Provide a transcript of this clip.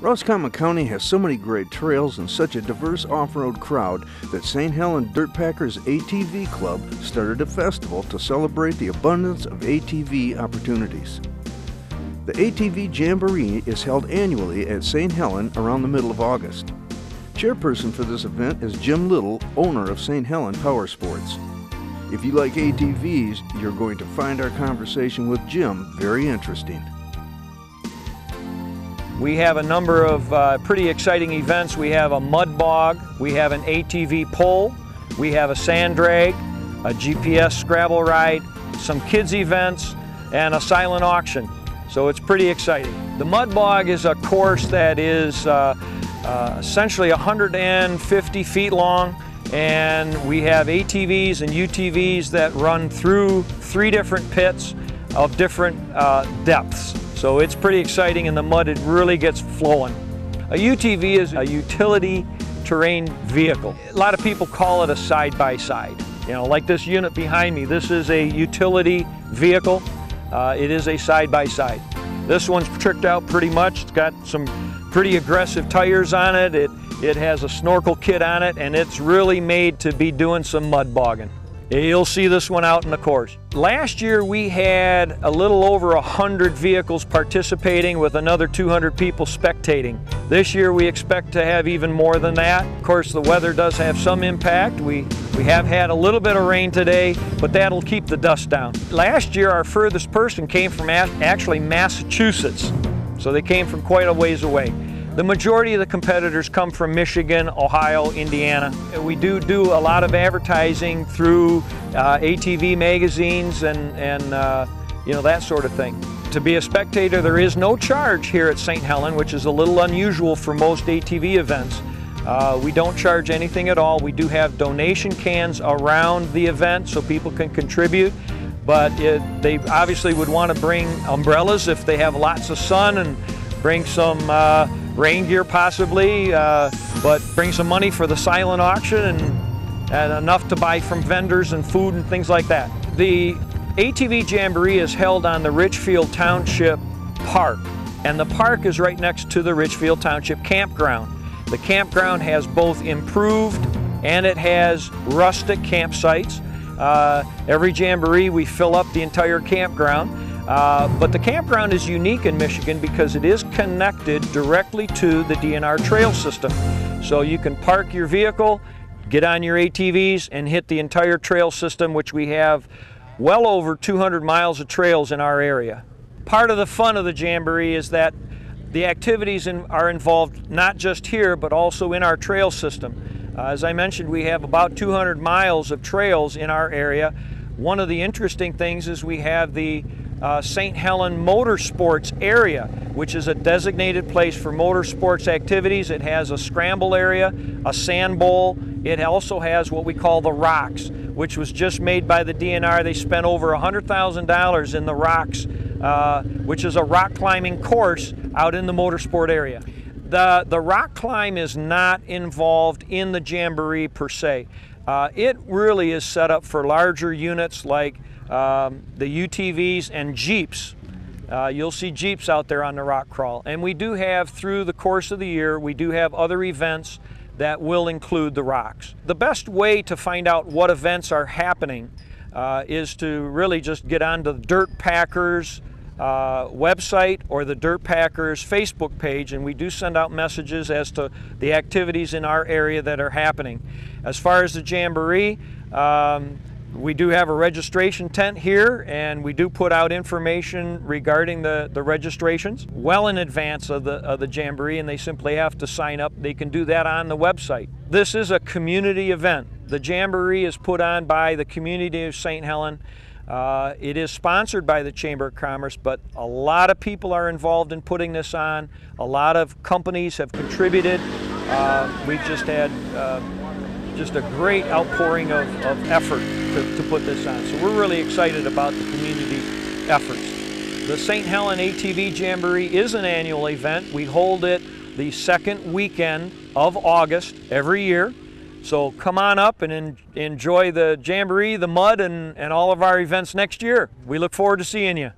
Roscommon County has so many great trails and such a diverse off-road crowd that St. Helen Dirt Packers ATV Club started a festival to celebrate the abundance of ATV opportunities. The ATV Jamboree is held annually at St. Helen around the middle of August. Chairperson for this event is Jim Little, owner of St. Helen Power Sports. If you like ATVs, you're going to find our conversation with Jim very interesting. We have a number of uh, pretty exciting events. We have a mud bog, we have an ATV pull, we have a sand drag, a GPS Scrabble ride, some kids events, and a silent auction. So it's pretty exciting. The mud bog is a course that is uh, uh, essentially 150 feet long and we have ATVs and UTVs that run through three different pits of different uh, depths. So it's pretty exciting and the mud, it really gets flowing. A UTV is a utility terrain vehicle. A lot of people call it a side-by-side. -side. You know, like this unit behind me, this is a utility vehicle. Uh, it is a side-by-side. -side. This one's tricked out pretty much. It's got some pretty aggressive tires on it. It, it has a snorkel kit on it and it's really made to be doing some mud bogging. You'll see this one out in the course. Last year we had a little over 100 vehicles participating with another 200 people spectating. This year we expect to have even more than that. Of course the weather does have some impact. We, we have had a little bit of rain today, but that'll keep the dust down. Last year our furthest person came from actually Massachusetts. So they came from quite a ways away. The majority of the competitors come from Michigan, Ohio, Indiana. We do do a lot of advertising through uh, ATV magazines and, and uh, you know, that sort of thing. To be a spectator, there is no charge here at St. Helen, which is a little unusual for most ATV events. Uh, we don't charge anything at all. We do have donation cans around the event so people can contribute but it, they obviously would want to bring umbrellas if they have lots of sun and bring some uh, rain gear possibly, uh, but bring some money for the silent auction and, and enough to buy from vendors and food and things like that. The ATV Jamboree is held on the Richfield Township Park, and the park is right next to the Richfield Township Campground. The campground has both improved and it has rustic campsites. Uh, every Jamboree we fill up the entire campground uh, but the campground is unique in Michigan because it is connected directly to the DNR trail system. So you can park your vehicle, get on your ATVs, and hit the entire trail system, which we have well over 200 miles of trails in our area. Part of the fun of the Jamboree is that the activities in, are involved not just here, but also in our trail system. Uh, as I mentioned, we have about 200 miles of trails in our area. One of the interesting things is we have the uh, St. Helen Motorsports area, which is a designated place for motorsports activities. It has a scramble area, a sand bowl. It also has what we call the Rocks, which was just made by the DNR. They spent over $100,000 in the Rocks, uh, which is a rock climbing course out in the motorsport area. The, the rock climb is not involved in the Jamboree per se. Uh, it really is set up for larger units like um, the UTVs and Jeeps. Uh, you'll see Jeeps out there on the rock crawl. And we do have, through the course of the year, we do have other events that will include the rocks. The best way to find out what events are happening uh, is to really just get on the Dirt Packers uh, website or the Dirt Packers Facebook page, and we do send out messages as to the activities in our area that are happening. As far as the Jamboree, um, we do have a registration tent here and we do put out information regarding the, the registrations well in advance of the, of the Jamboree and they simply have to sign up. They can do that on the website. This is a community event. The Jamboree is put on by the community of St. Helen. Uh, it is sponsored by the Chamber of Commerce, but a lot of people are involved in putting this on. A lot of companies have contributed. Uh, we've just had uh, just a great outpouring of, of effort to, to put this on. So we're really excited about the community efforts. The St. Helen ATV Jamboree is an annual event. We hold it the second weekend of August every year. So come on up and en enjoy the Jamboree, the mud, and, and all of our events next year. We look forward to seeing you.